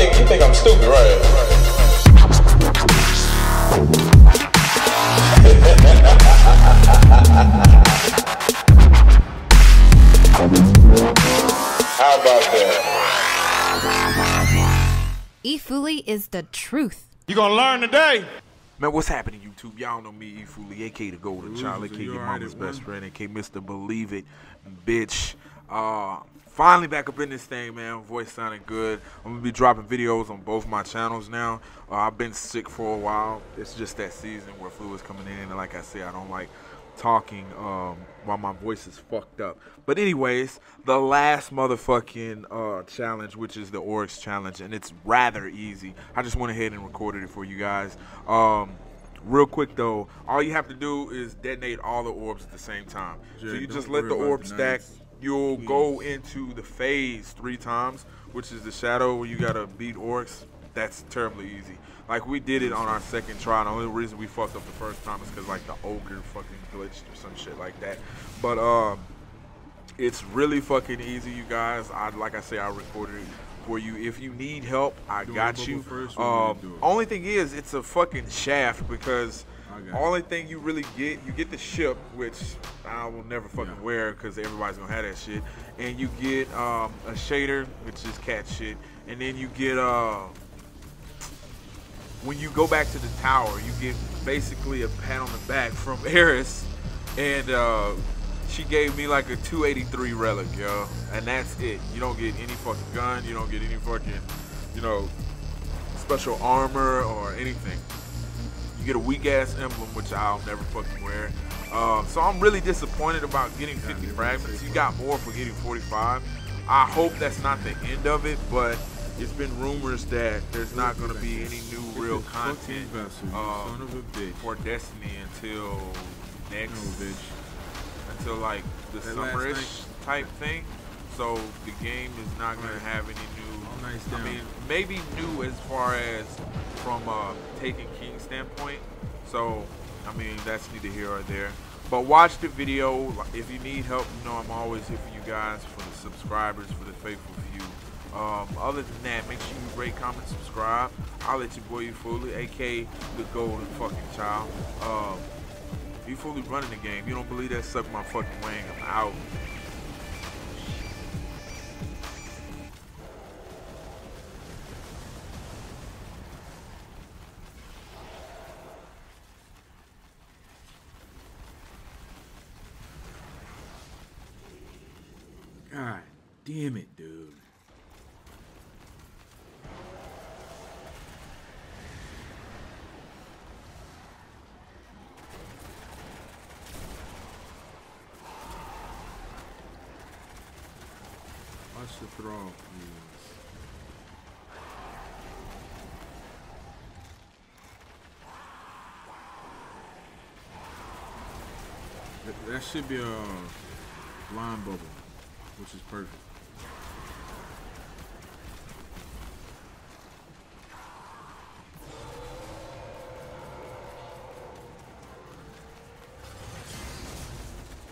think you think I'm stupid, right? How about that? eFooly is the truth. You gonna learn today. Man, what's happening, YouTube? Y'all know me, E Fooly, aka the Golden Losers, Child, aka you your alright mama's at best one? friend, aka Mr. Believe It, bitch. Uh, finally back up in this thing, man. Voice sounding good. I'm gonna be dropping videos on both my channels now. Uh, I've been sick for a while. It's just that season where flu is coming in, and like I said, I don't like talking um, while my voice is fucked up. But anyways, the last motherfucking uh, challenge, which is the Oryx challenge, and it's rather easy. I just went ahead and recorded it for you guys. Um, real quick though, all you have to do is detonate all the orbs at the same time. so you just let the orb stack. knights, You'll go into the phase three times, which is the shadow where you gotta beat Oryx. That's terribly easy. Like we did it on our second try. The only reason we fucked up the first time is because like the ogre fucking glitched or some shit like that. But um, it's really fucking easy, you guys. I like I say, I recorded it for you. If you need help, I got you. first, Um, only thing is, it's a fucking shaft because It. only thing you really get, you get the ship, which I will never fucking Yeah. wear because everybody's gonna have that shit, and you get um, a shader, which is cat shit, and then you get uh when you go back to the tower, you get basically a pat on the back from Eris, and uh, she gave me like a 283 relic, yo, and that's it. You don't get any fucking gun, you don't get any fucking, you know, special armor or anything. Get a weak ass emblem, which I'll never fucking wear. Um, so I'm really disappointed about getting 50 fragments. You got more for getting 45. I hope that's not the end of it, but it's been rumors that there's not going to be any new real Get the fucking content um, son of a bitch. for Destiny until next, bitch. until like the summerish type thing. So the game is not going to have any new. All nights I mean, maybe new as far as from a Taken King standpoint. So, I mean, that's neither here or there. But watch the video. If you need help, you know I'm always here for you guys, for the subscribers, for the faithful few. Um, other than that, make sure you rate, comment, subscribe. I'll let your boy you fully, aka the golden fucking child. Um, you fully running the game. You don't believe that? Suck my fucking wing. I'm out. God damn it, dude. Watch the thrall, please. That, that should be a line bubble, which is perfect.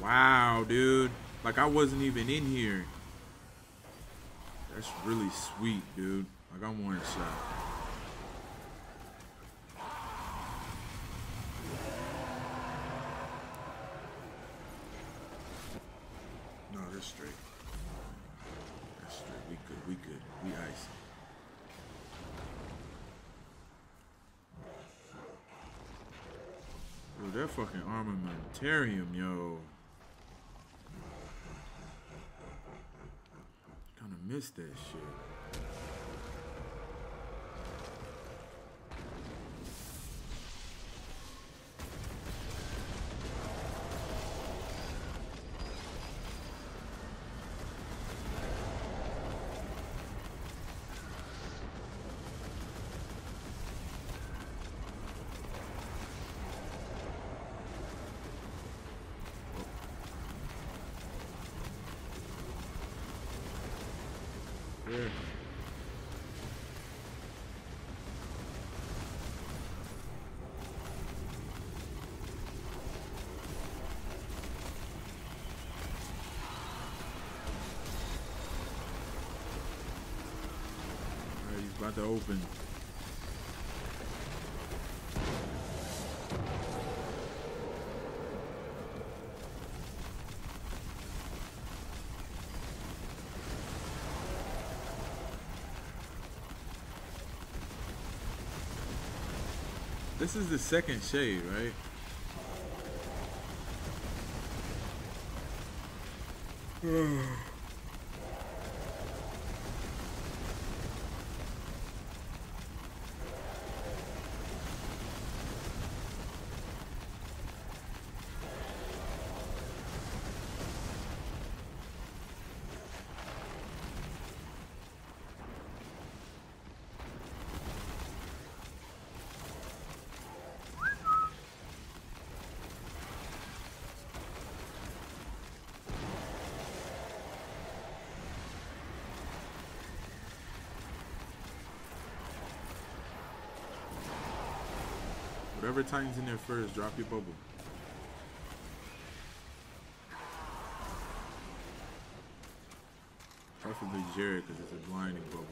Wow, dude. Like I wasn't even in here. That's really sweet, dude. Like I'm one shot. Straight. We good. We good. We ice. Yo, that fucking armamentarium, yo. Kinda missed that shit. Yeah. About to open. This is the second shade, right? Whatever tightens in there first, drop your bubble. Preferably Jared because it's a blinding bubble.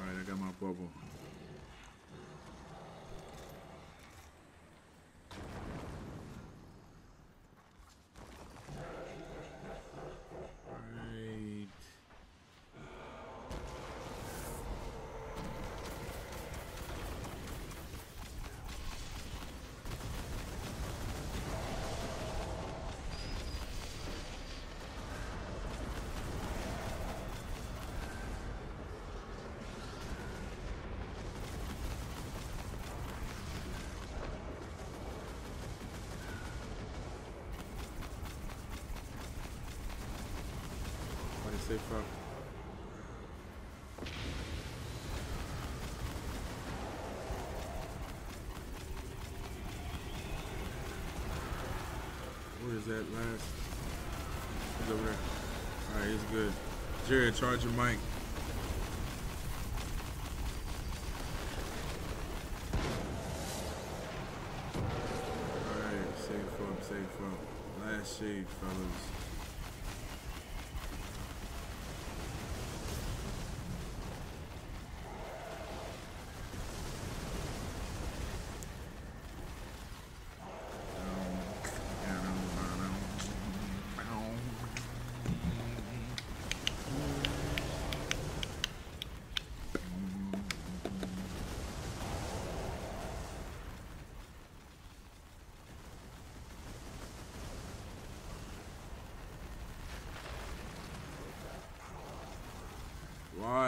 Alright, I got my bubble. Alright. Safe up? What is that last? He's over there. Alright, he's good. Jared, charge your mic. Alright, safe up, safe up. Last shade, fellas.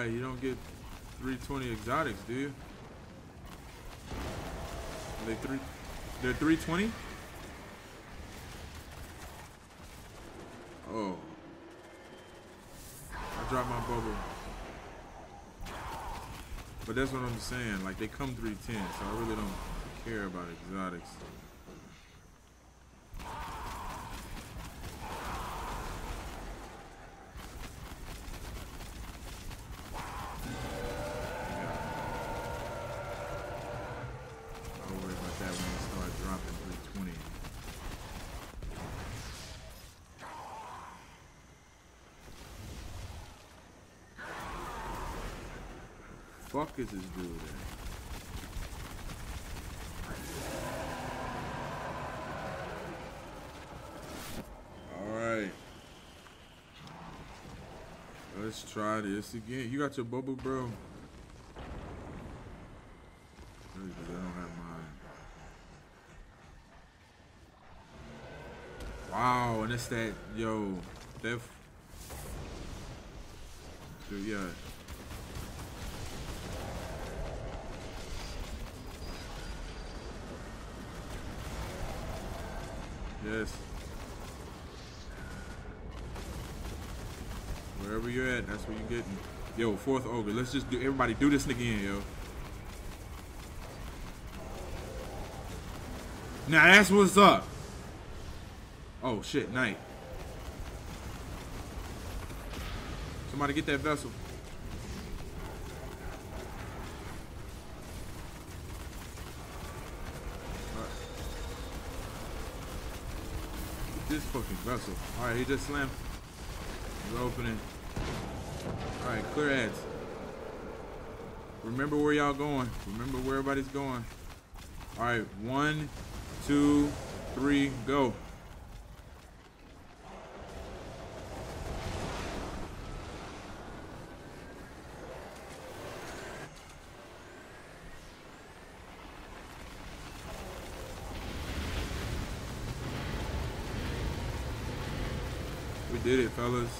You don't get 320 exotics, do you? Are they three? They're 320? Oh. I dropped my bubble. But that's what I'm saying. Like, they come 310, so I really don't care about exotics. I'll worry about that when they start dropping 320. Fuck is this dude at? Let's try this again. You got your bubble, bro? I don't have mine. Wow, and it's that yo, that. Dude, yeah. Yes. Wherever you're at, that's where you're getting. Yo, fourth ogre. Let's just do everybody do this again, yo. Now that's what's up. Oh shit, night. Somebody get that vessel. Fucking vessel. Alright, he just slammed. He's opening. Alright, clear ads. Remember where y'all going. Remember where everybody's going. Alright, one, two, three, go. We did it, fellas.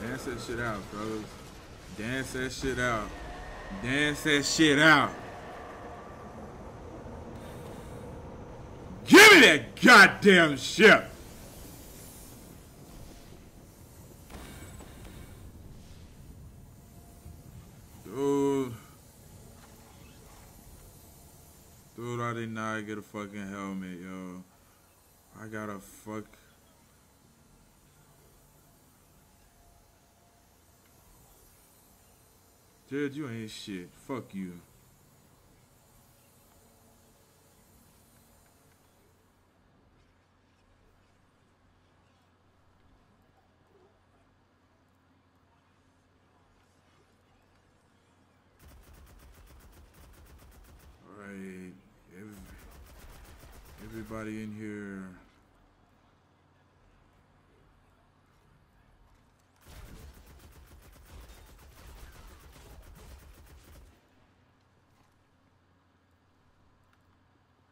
Dance that shit out, fellas. Dance that shit out. Dance that shit out. That goddamn ship! Dude. Dude, I did not get a fucking helmet, yo. I gotta fuck. Jared, you ain't shit. Fuck you. Alright. Ev- everybody in here.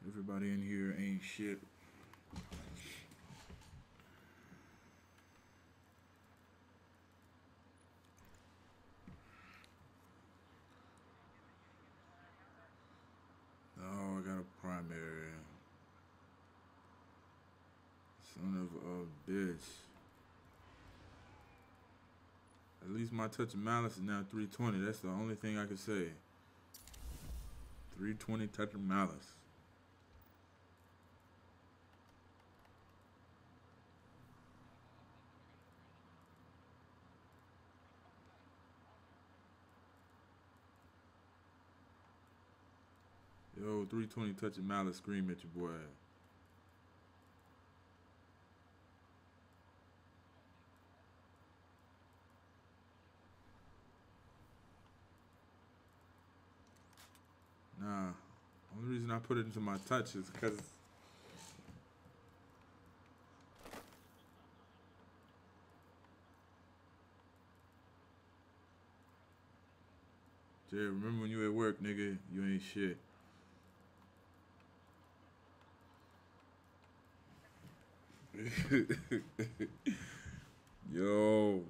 Everybody in here ain't shit. Oh, I got a primary. Son of a bitch. At least my touch of malice is now 320. That's the only thing I can say. 320 touch of malice. Yo, 320 touch of malice, scream at your boy. Nah, only reason I put it into my touches because Jay, remember when you at work, nigga, you ain't shit. Yo.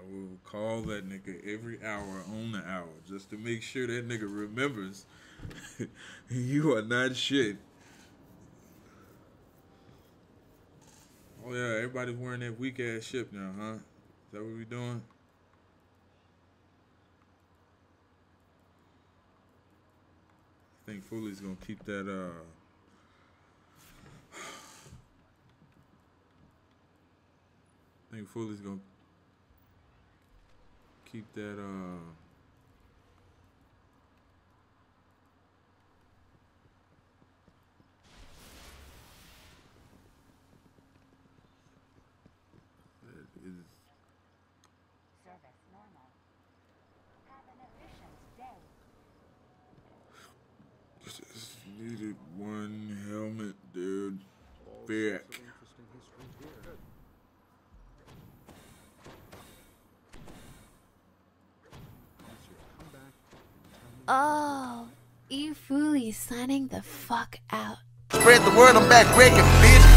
I will call that nigga every hour on the hour just to make sure that nigga remembers you are not shit. Oh yeah, everybody's wearing that weak ass ship now, huh? Is that what we doing? I think Foley's gonna keep that uh I think Foley's gonna keep that uh that is Service normal. Have an efficient day. just needed one helmet, dude. Back. Oh, E Fooly signing the fuck out. Spread the word, I'm back breaking, bitch.